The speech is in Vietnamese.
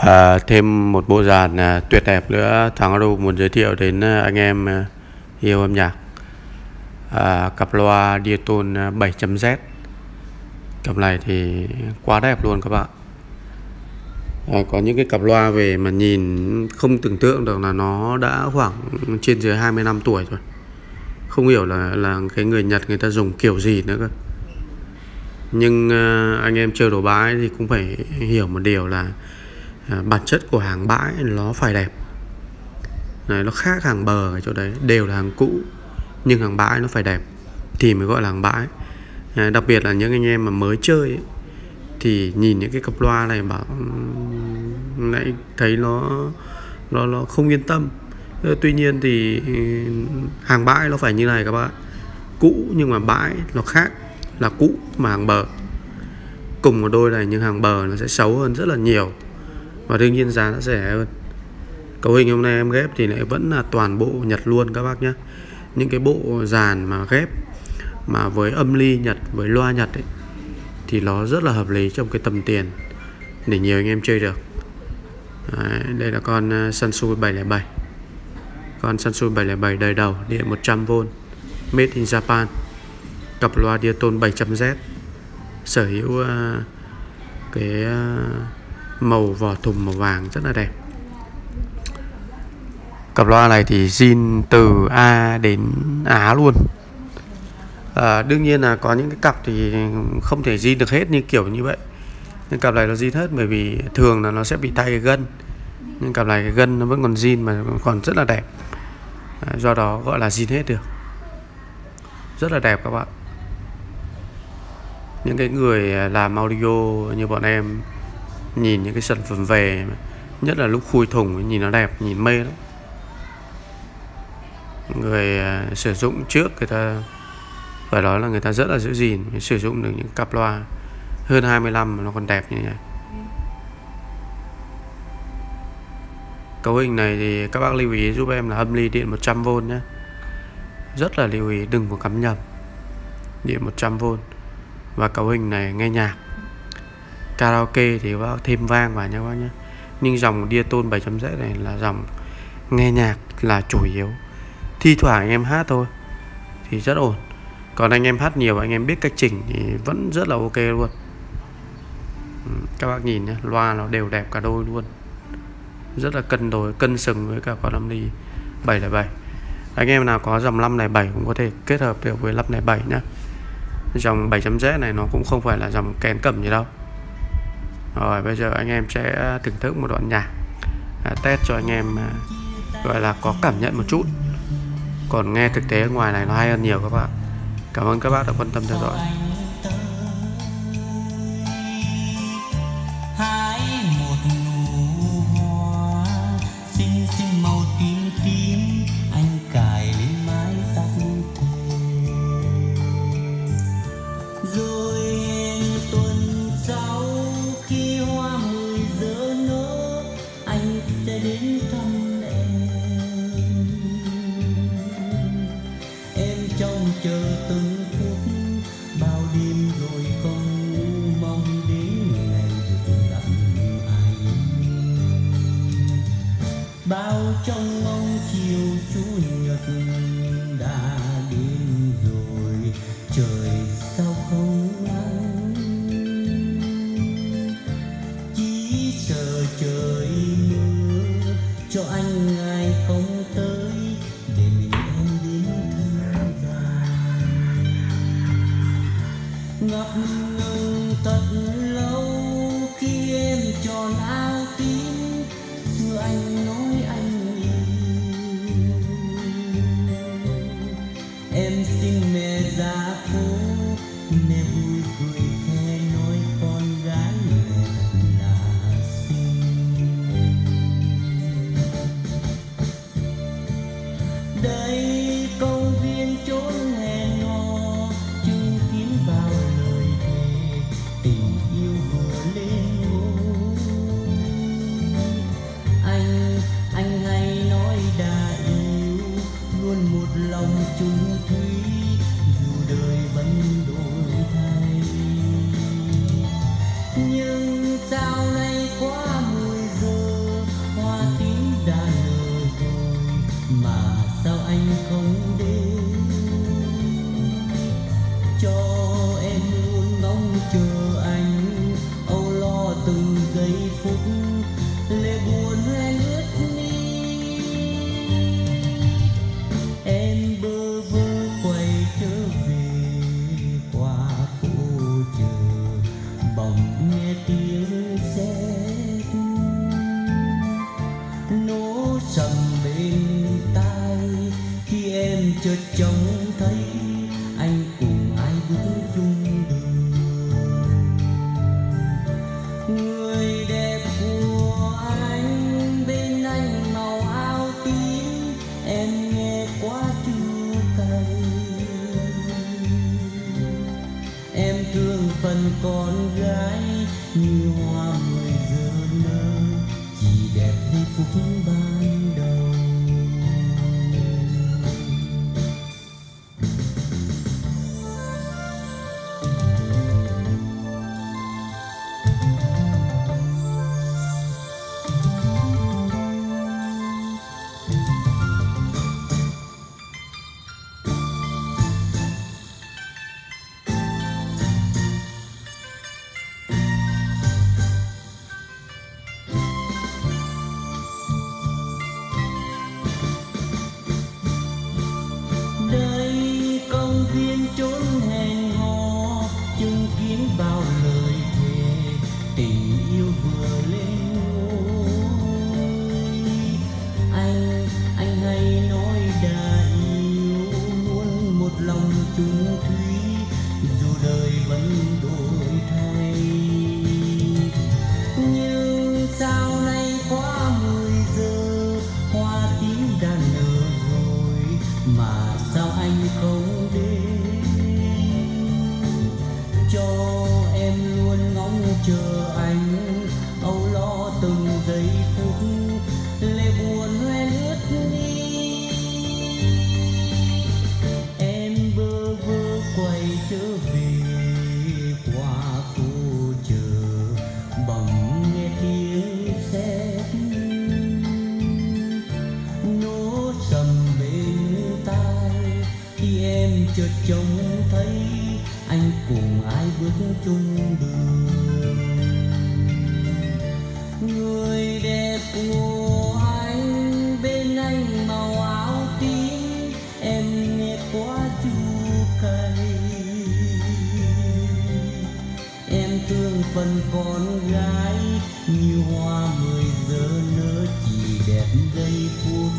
À, thêm một bộ dàn à, tuyệt đẹp nữa thằng Aru muốn giới thiệu đến à, anh em à, yêu âm nhạc. À, cặp loa Diaton 7.Z à, cặp này thì quá đẹp luôn các bạn. À, có những cái cặp loa về mà nhìn không tưởng tượng được là nó đã khoảng trên dưới 20 năm tuổi rồi. Không hiểu là là cái người Nhật người ta dùng kiểu gì nữa cơ. Nhưng à, anh em chơi đồ bãi thì cũng phải hiểu một điều là À, bản chất của hàng bãi nó phải đẹp. Này nó khác hàng bờ ở chỗ đấy đều là hàng cũ nhưng hàng bãi nó phải đẹp. Thì mới gọi là hàng bãi. Uh, đặc biệt là những anh em mà mới chơi ấy, thì nhìn những cái cặp loa này bảo ừ, lại thấy nó nó nó không yên tâm. Ờ, tuy nhiên thì ừ, hàng bãi nó phải như này các bạn. Cũ nhưng mà bãi nó khác là cũ mà hàng bờ. Cùng một đôi này nhưng hàng bờ nó sẽ xấu hơn rất là nhiều và đương nhiên giá nó rẻ hơn. Cấu hình hôm nay em ghép thì lại vẫn là toàn bộ nhật luôn các bác nhé những cái bộ dàn mà ghép mà với âm ly nhật với loa nhật ấy, thì nó rất là hợp lý trong cái tầm tiền để nhiều anh em chơi được. Đấy, đây là con à, uh, 707 con Sansu 707 đời đầu điện 100V made in Japan. Cặp loa Diatone 700Z sở hữu uh, cái uh, màu vỏ thùng màu vàng rất là đẹp. Cặp loa này thì zin từ A đến Á luôn. À, đương nhiên là có những cái cặp thì không thể zin được hết như kiểu như vậy. Nhưng cặp này nó zin hết bởi vì thường là nó sẽ bị tay cái gân. Nhưng cặp này cái gân nó vẫn còn zin mà còn rất là đẹp. À, do đó gọi là zin hết được. Rất là đẹp các bạn. Những cái người làm audio như bọn em nhìn những cái sản phẩm về nhất là lúc khui thùng nhìn nó đẹp nhìn mê lắm. Người uh, sử dụng trước người ta phải nói là người ta rất là giữ gìn sử dụng được những cặp loa hơn 25 mà nó còn đẹp như này cấu hình này thì các bác lưu ý giúp em là âm ly điện 100V nhé. Rất là lưu ý đừng có cắm nhầm. Điện 100V và cấu hình này nghe nhạc karaoke thì các thêm vang vào nha các bác nhé. Nhưng dòng diatone 7.Z này là dòng nghe nhạc là chủ yếu. Thi thoảng anh em hát thôi, thì rất ổn. Còn anh em hát nhiều, anh em biết cách chỉnh thì vẫn rất là ok luôn. Ừ, các bác nhìn nhé, loa nó đều đẹp cả đôi luôn. Rất là cân đối, cân sừng với cả con âm ly 707 anh em nào có dòng 507 cũng có thể kết hợp được với 507 nhé. Dòng 7.Z này nó cũng không phải là dòng kén cầm gì đâu rồi bây giờ anh em sẽ à, thưởng thức một đoạn nhạc. À, test cho anh em à, gọi là có cảm nhận một chút. Còn nghe thực tế ở ngoài này nó hay hơn nhiều các bạn cảm ơn các bác đã quan tâm theo dõi. Chờ từng phút. Bao đêm rồi không ngủ mong đến ngày được gặp anh. Bao trong mong chiều chủ nhật đã đến rồi. Trời ngập ngừng thật lâu khi em tròn áo tím, xưa anh nói anh em xin mẹ ra chờ anh. Âu lo từng giây phút, lệ buồn hay lướt mi. Em bơ vơ quay trở về, qua phố chờ, bỗng nghe tiếng xe nổ sầm bên tai, khi em chợt trông thấy anh cùng ai bước thương phần con gái như hoa mười giờ nở. Chỉ đẹp hạnh phúc ban tình yêu chờ anh. Âu lo từng giây phút, lệ buồn hoe lướt đi. Em bơ vơ quay trở về, qua phố chờ, bỗng nghe tiếng xe nổ sầm bên tai, khi em chợt trông thấy anh cùng ai bước chung đường. Thương phần con gái. Như hoa mười giờ nở chỉ đẹp giây phút.